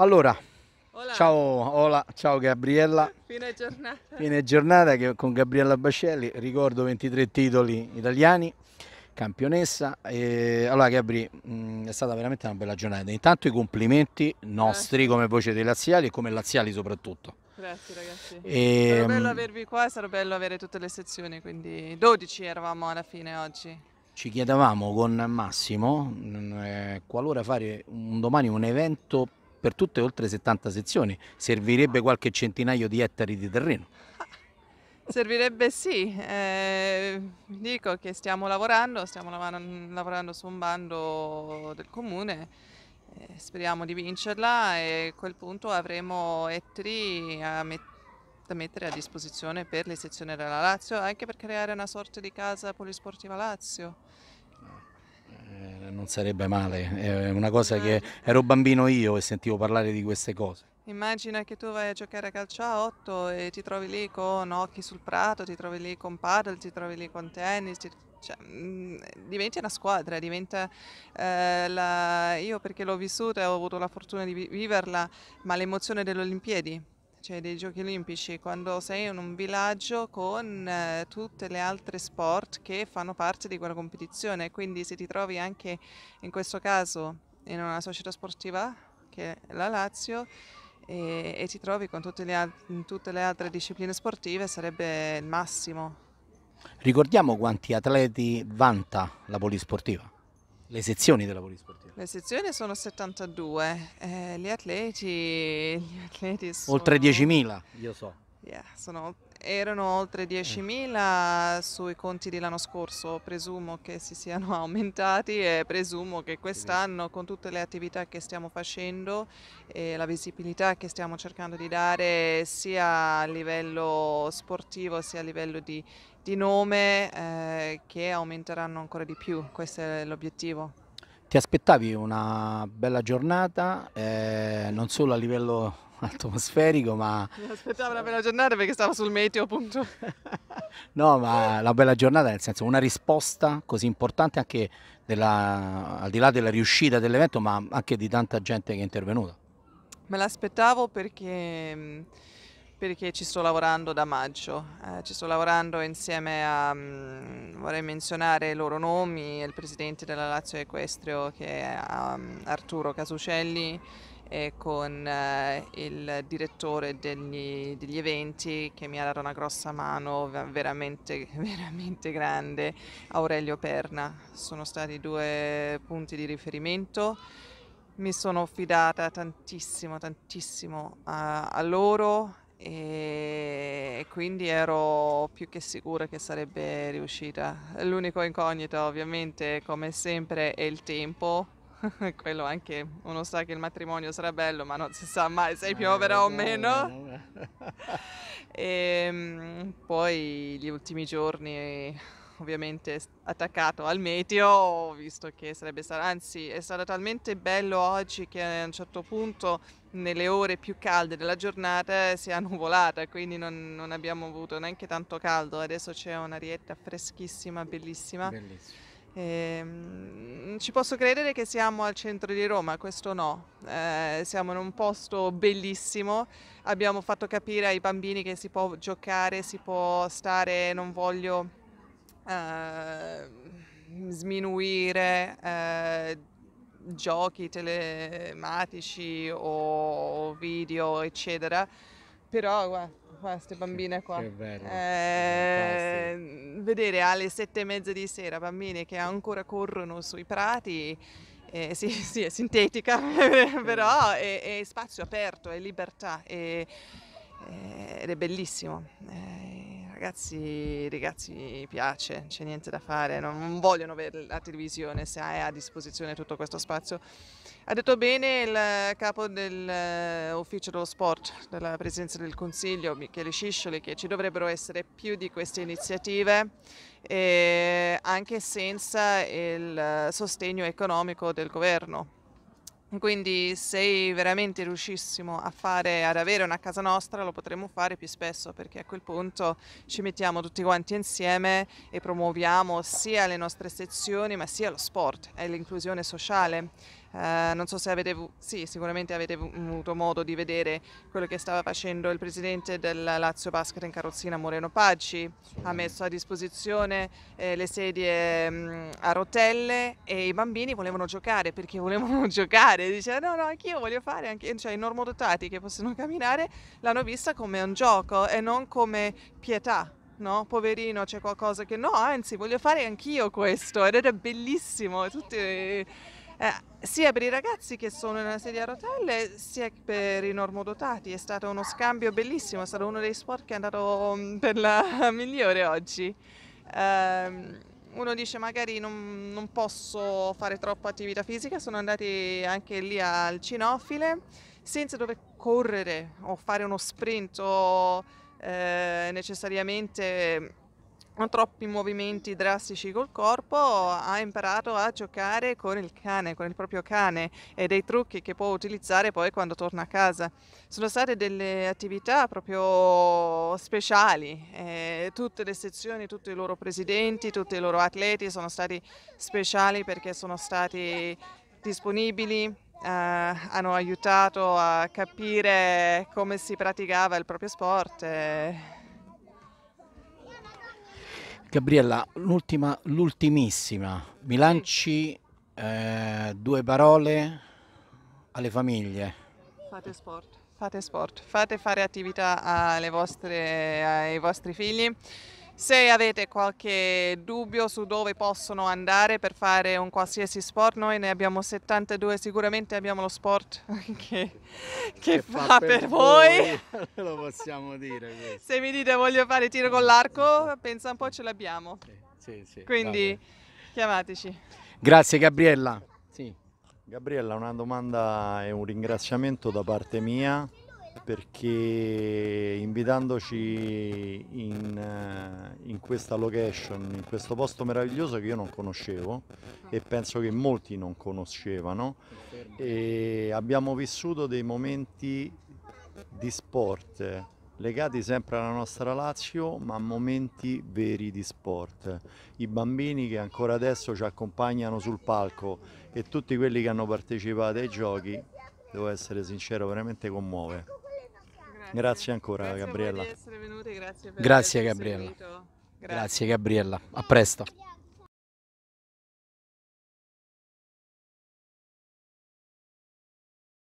Allora, Hola. ciao, hola, ciao Gabriella. Fine giornata. Fine giornata che con Gabriella Bascelli, ricordo 23 titoli italiani, campionessa. E, allora Gabri, mh, è stata veramente una bella giornata. Intanto i complimenti nostri come voce dei laziali e come laziali soprattutto. Grazie ragazzi. E, Sarà bello avervi qua e sarà bello avere tutte le sezioni, quindi 12 eravamo alla fine oggi. ci chiedevamo con Massimo, mh, eh, qualora fare un domani un evento per tutte oltre 70 sezioni, servirebbe qualche centinaio di ettari di terreno. Servirebbe sì, eh, dico che stiamo lavorando, stiamo lavorando, lavorando su un bando del comune, eh, speriamo di vincerla e a quel punto avremo ettari a met- da mettere a disposizione per le sezioni della Lazio, anche per creare una sorta di casa polisportiva Lazio. Eh, non sarebbe male, è una cosa che ero bambino io e sentivo parlare di queste cose. Immagina che tu vai a giocare a calcio a 8 e ti trovi lì con occhi sul prato, ti trovi lì con paddle, ti trovi lì con tennis, ti- cioè, mm, diventi una squadra, diventa eh, la- io perché l'ho vissuta e ho avuto la fortuna di vi- viverla, ma l'emozione delle Olimpiadi, cioè dei Giochi Olimpici, quando sei in un villaggio con eh, tutte le altre sport che fanno parte di quella competizione, quindi se ti trovi anche in questo caso in una società sportiva che è la Lazio, e, e ti trovi con tutte le, in tutte le altre discipline sportive sarebbe il massimo. Ricordiamo quanti atleti vanta la polisportiva, le sezioni della polisportiva. Le sezioni sono 72, eh, gli atleti, gli atleti sono, Oltre 10.000, io so. Yeah, sono- erano oltre 10.000 sui conti dell'anno scorso, presumo che si siano aumentati e presumo che quest'anno con tutte le attività che stiamo facendo e la visibilità che stiamo cercando di dare sia a livello sportivo sia a livello di, di nome eh, che aumenteranno ancora di più, questo è l'obiettivo. Ti aspettavi una bella giornata, eh, non solo a livello atmosferico, ma Mi aspettavo una bella giornata perché stavo sul meteo appunto. no, ma la bella giornata nel senso una risposta così importante anche della- al di là della riuscita dell'evento, ma anche di tanta gente che è intervenuta. Me l'aspettavo perché, mh, perché ci sto lavorando da maggio, Eh, ci sto lavorando insieme a, mh, vorrei menzionare i loro nomi, il presidente della Lazio Equestrio che è um, Arturo Casucelli e con eh, il direttore degli, degli eventi che mi ha dato una grossa mano, ve- veramente, veramente grande, Aurelio Perna. Sono stati due punti di riferimento. Mi sono fidata tantissimo, tantissimo a, a loro e quindi ero più che sicura che sarebbe riuscita. L'unico incognito ovviamente, come sempre, è il tempo. Quello anche, uno sa che il matrimonio sarà bello, ma non si sa mai se pioverà o meno. E mm, poi gli ultimi giorni, ovviamente attaccato al meteo, ho visto che sarebbe stato, anzi è stato talmente bello oggi che a un certo punto nelle ore più calde della giornata si è annuvolata, quindi non, non abbiamo avuto neanche tanto caldo, adesso c'è un'arietta freschissima, bellissima. Bellissimo. Ehm, non ci posso credere che siamo al centro di Roma, questo no. Eh, siamo in un posto bellissimo. Abbiamo fatto capire ai bambini che si può giocare, si può stare, non voglio eh, sminuire eh, giochi telematici o video, eccetera. Però guarda queste bambine qua. Che bello. Eh, vedere alle sette e mezza di sera bambini che ancora corrono sui prati, eh, sì, sì, è sintetica, però è, è spazio aperto, è libertà è- è- ed è bellissimo. Eh, ragazzi, ragazzi, piace, c'è niente da fare, non, non vogliono vedere la televisione se hai a disposizione tutto questo spazio. Ha detto bene il capo dell'ufficio dello sport della Presidenza del Consiglio, Michele Sciscioli, che ci dovrebbero essere più di queste iniziative, eh, anche senza il sostegno economico del governo. Quindi se veramente riuscissimo a fare, ad avere una casa nostra lo potremmo fare più spesso perché a quel punto ci mettiamo tutti quanti insieme e promuoviamo sia le nostre sezioni ma sia lo sport e l'inclusione sociale. Eh, non so se avete, sì, sicuramente avete avuto modo di vedere quello che stava facendo il presidente del Lazio Basket in carrozzina Moreno Paggi, ha messo a disposizione eh, le sedie mh, mm, a rotelle e i bambini volevano giocare perché volevano giocare, diceva no no anch'io voglio fare, anche, cioè i normodotati che possono camminare l'hanno vista come un gioco e non come pietà no? Poverino, c'è qualcosa che no, anzi, voglio fare anch'io questo ed era bellissimo. Tutti, eh, sia per i ragazzi che sono nella sedia a rotelle sia per i normodotati. È stato uno scambio bellissimo, è stato uno dei sport che è andato mm, per la migliore oggi. Eh, uno dice magari non, non, posso fare troppa attività fisica, sono andati anche lì al cinofile senza dover correre o fare uno sprint o eh, necessariamente troppi movimenti drastici col corpo, ha imparato a giocare con il cane, con il proprio cane e dei trucchi che può utilizzare poi quando torna a casa. Sono state delle attività proprio speciali, eh, tutte le sezioni, tutti i loro presidenti, tutti i loro atleti sono stati speciali perché sono stati disponibili, eh, hanno aiutato a capire come si praticava il proprio sport. Eh. Gabriella, l'ultima, l'ultimissima, mi lanci eh, due parole alle famiglie. Fate sport, fate sport, fate fare attività vostre, ai vostri figli. Se avete qualche dubbio su dove possono andare per fare un qualsiasi sport, noi ne abbiamo 72, sicuramente abbiamo lo sport che, che, che fa, fa, per, per voi. voi. Lo possiamo dire. Questo. Se mi dite voglio fare tiro con l'arco, pensa un po' ce l'abbiamo. Sì, sì, Quindi chiamateci. Grazie Gabriella. Sì. Gabriella, una domanda e un ringraziamento da parte mia perché invitandoci in, eh, in, questa location, in questo posto meraviglioso che io non conoscevo e penso che molti non conoscevano, abbiamo vissuto dei momenti di sport legati sempre alla nostra Lazio, ma momenti veri di sport. I bambini che ancora adesso ci accompagnano sul palco e tutti quelli che hanno partecipato ai giochi, devo essere sincero, veramente commuove. Grazie ancora grazie Gabriella. Grazie, grazie Gabriella. Grazie. grazie Gabriella, a presto.